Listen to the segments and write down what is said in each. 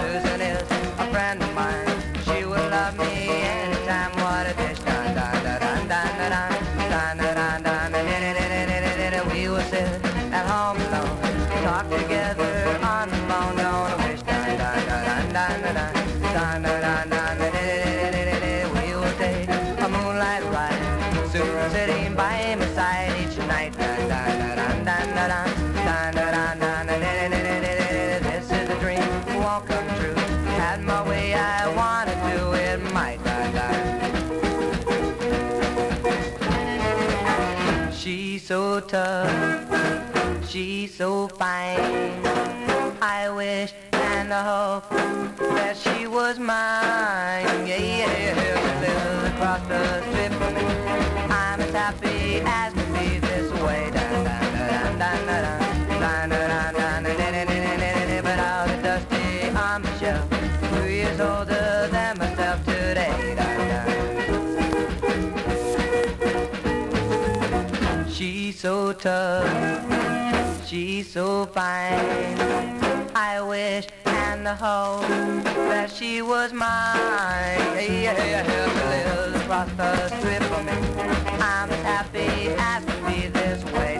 Susan is a friend of mine. She will love me anytime. What a dish. We will sit at home alone, talk together on the phone. sitting by my side each night. This is a dream, walk come true. Had my way, I wanna do it, might. She's so tough, she's so fine. I wish and I hope that she was mine. Yeah, yeah, yeah. across the street so tough, she's so fine. I wish and I hope that she was mine. Yeah, yeah, lives across the strip for me. I'm as happy as can be this way.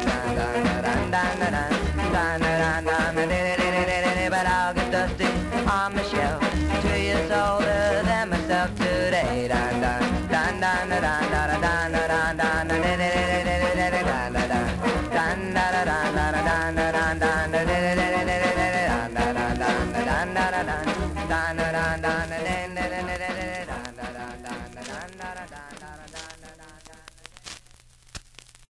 But I'll get dusty on my shelf. Two years older than myself today. Dun, dun, dun, dun, dun, dun, dun, dun, dun, dun, dun, dun, dun, dun, dun, dun, dun, dun, da da da da.